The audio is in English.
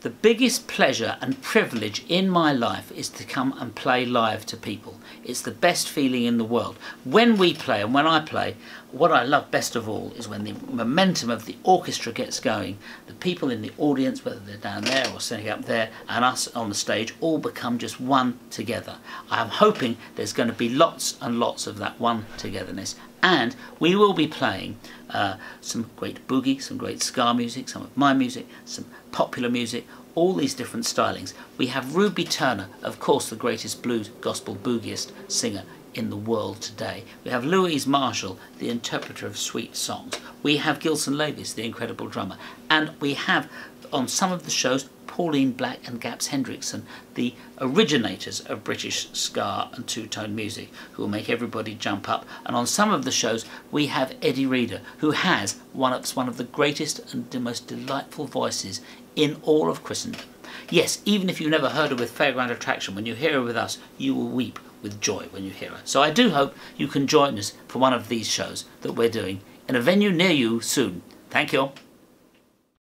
The biggest pleasure and privilege in my life is to come and play live to people. It's the best feeling in the world. When we play and when I play, what I love best of all is when the momentum of the orchestra gets going, the people in the audience, whether they're down there or sitting up there, and us on the stage all become just one together. I am hoping there's going to be lots and lots of that one togetherness and we will be playing uh, some great boogie, some great ska music, some of my music, some popular music, all these different stylings. We have Ruby Turner, of course the greatest blues gospel boogieist singer in the world today. We have Louise Marshall, the interpreter of sweet songs. We have Gilson Lavis, the incredible drummer. And we have, on some of the shows, Pauline Black and Gaps Hendrickson, the originators of British ska and two-tone music, who will make everybody jump up. And on some of the shows, we have Eddi Reader, who has one of, one of the greatest and the most delightful voices in all of Christendom. Yes, even if you've never heard her with Fairground Attraction, when you hear her with us, you will weep with joy when you hear her. So I do hope you can join us for one of these shows that we're doing in a venue near you soon. Thank you.